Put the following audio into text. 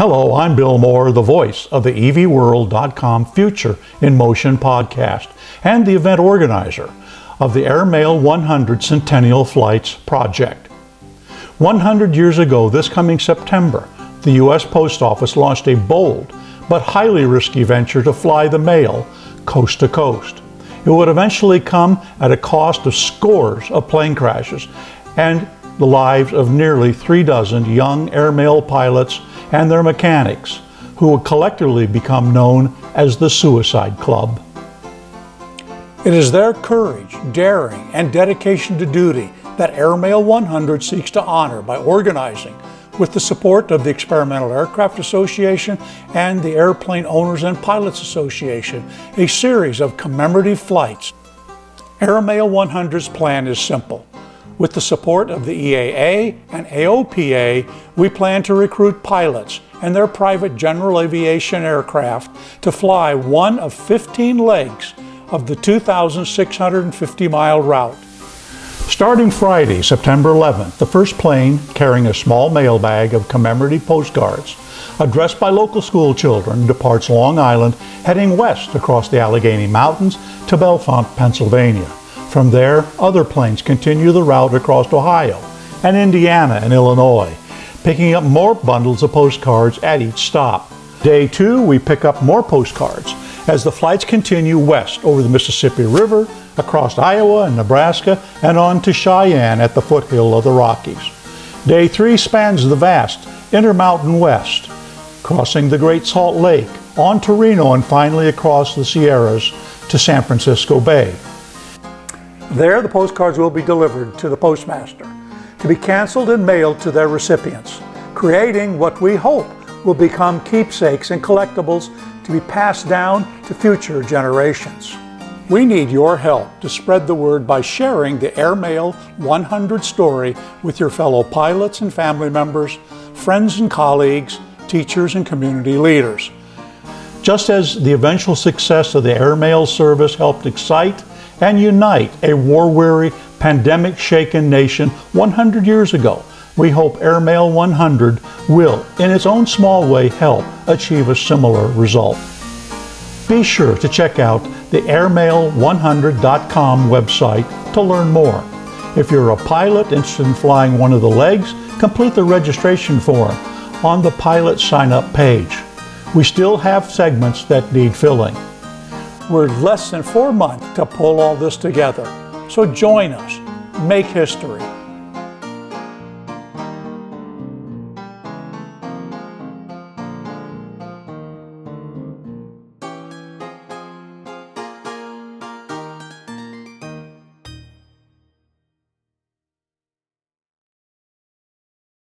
Hello, I'm Bill Moore, the voice of the EVWorld.com Future in Motion podcast and the event organizer of the Airmail 100 Centennial Flights project. 100 years ago, this coming September, the U.S. Post Office launched a bold but highly risky venture to fly the mail coast to coast. It would eventually come at a cost of scores of plane crashes and the lives of nearly three dozen young airmail pilots and their mechanics, who would collectively become known as the Suicide Club. It is their courage, daring, and dedication to duty that Airmail 100 seeks to honor by organizing, with the support of the Experimental Aircraft Association and the Airplane Owners and Pilots Association, a series of commemorative flights. Airmail 100's plan is simple with the support of the EAA and AOPA, we plan to recruit pilots and their private general aviation aircraft to fly one of 15 legs of the 2,650 mile route. Starting Friday, September 11th, the first plane carrying a small mailbag of commemorative postcards addressed by local school children departs Long Island heading west across the Allegheny Mountains to Bellefonte, Pennsylvania. From there, other planes continue the route across Ohio and Indiana and Illinois, picking up more bundles of postcards at each stop. Day two, we pick up more postcards as the flights continue west over the Mississippi River, across Iowa and Nebraska, and on to Cheyenne at the foothill of the Rockies. Day three spans the vast Intermountain West, crossing the Great Salt Lake, on to Reno, and finally across the Sierras to San Francisco Bay. There, the postcards will be delivered to the postmaster to be canceled and mailed to their recipients, creating what we hope will become keepsakes and collectibles to be passed down to future generations. We need your help to spread the word by sharing the Airmail 100 story with your fellow pilots and family members, friends and colleagues, teachers and community leaders. Just as the eventual success of the Airmail service helped excite and unite a war weary, pandemic shaken nation 100 years ago. We hope Airmail 100 will, in its own small way, help achieve a similar result. Be sure to check out the airmail100.com website to learn more. If you're a pilot interested in flying one of the legs, complete the registration form on the pilot sign up page. We still have segments that need filling. We're less than four months to pull all this together. So join us, make history.